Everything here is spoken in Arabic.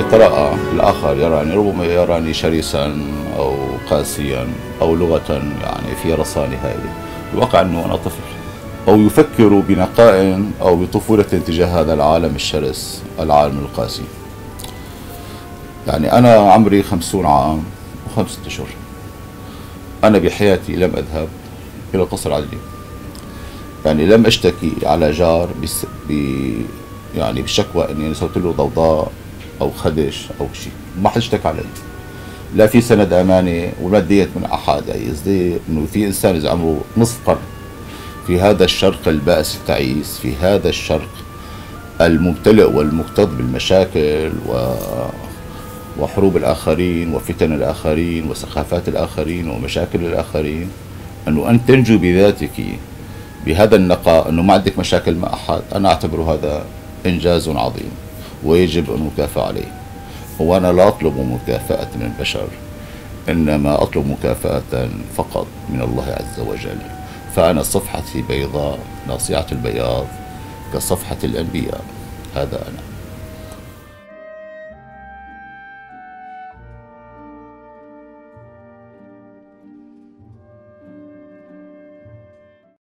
ترى الآخر يراني ربما يراني شرسا أو قاسيا أو لغة يعني في رصاني هذه. الواقع أنه أنا طفل. أو يفكر بنقاء أو بطفولة تجاه هذا العالم الشرس العالم القاسي. يعني أنا عمري خمسون عام وخمسة أشهر. أنا بحياتي لم أذهب إلى القصر العدلي يعني لم أشتكي على جار بس ب يعني بشكوى أني سويت له ضوضاء أو خدش أو شيء. ما حد اشتكى علي لا في سند أمانة ولا ديت من أحد. يعني قصدي إنه في إنسان إذا عمره نصف قرن في هذا الشرق البائس التعيس في هذا الشرق الممتلئ والمكتظ بالمشاكل و وحروب الآخرين وفتن الآخرين وثقافات الآخرين ومشاكل الآخرين. أنه أن تنجو بذاتك بهذا النقاء أنه ما عندك مشاكل مع أحد. أنا أعتبر هذا إنجاز عظيم. ويجب أن نكافئ عليه. وأنا لا أطلب مكافأة من البشر إنما أطلب مكافأة فقط من الله عز وجل. فأنا صفحتي بيضاء ناصعة البياض كصفحة الأنبياء. هذا أنا.